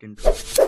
Didn't